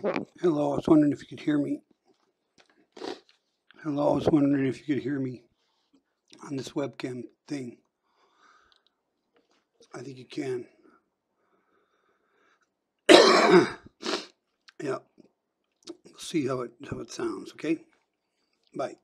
Hello, I was wondering if you could hear me. Hello, I was wondering if you could hear me on this webcam thing. I think you can. yeah. We'll see how it how it sounds, okay? Bye.